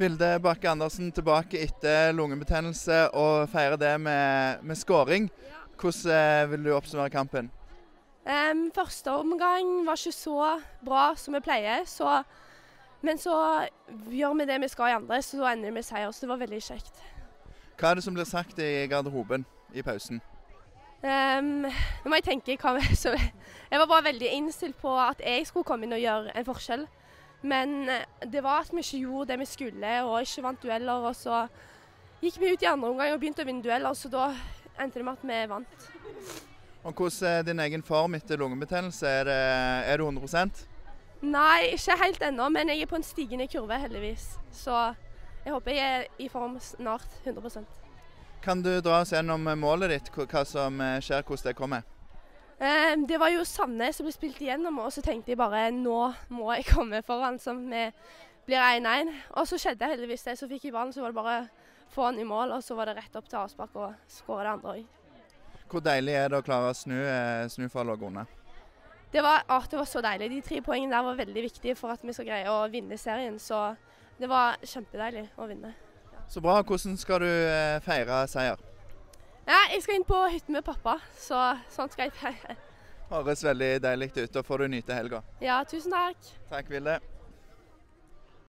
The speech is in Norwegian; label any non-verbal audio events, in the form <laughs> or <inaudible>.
Vilde Bakke Andersen tilbake etter lungebetennelse og feirer det med, med skåring. Hvordan eh, vil du oppsummere kampen? Um, første omgang var ikke så bra som vi pleier, så, men så gjør vi det vi skal i andre, så ender vi med seier. Så det var veldig kjekt. Hva er det som blir sagt i garderoben i pausen? Um, nå må jeg tenke hva <laughs> vi, så Jeg var bare veldig innstilt på at jeg skulle komme inn og gjøre en forskjell. Men eh, det var at vi ikke gjorde det vi skulle og ikke vant dueller. Og så gikk vi ut i andre omgang og begynte å vinne dueller, så da endte det med at vi vant. Og Hvordan er din egen form etter lungebetennelse? Er, det, er du 100% Nei, ikke helt ennå, men jeg er på en stigende kurve, heldigvis. Så jeg håper jeg er i form snart 100% Kan du dra oss gjennom målet ditt, hva som eh, skjer, hvordan det kommer? Eh, det var jo Sandnes som ble spilt igjennom, og så tenkte jeg bare nå må jeg komme foran, så vi blir 1-1. Og så skjedde heldigvis det. Så fikk jeg ballen, så var det bare å få den i mål, og så var det rett opp til avspark og skåre det andre òg. Hvor deilig er det å klare å snu, eh, snu for å ligge unna? Det var, å, det var så deilig. De tre poengene der var veldig viktige for at vi skal greie å vinne serien. Så det var kjempedeilig å vinne. Så bra. Hvordan skal du eh, feire seier? Ja, jeg skal inn på hytten med pappa, så sånn skal jeg. Høres veldig deilig ut. Da får du nyte helga. Ja, tusen takk. Takk, Vilde.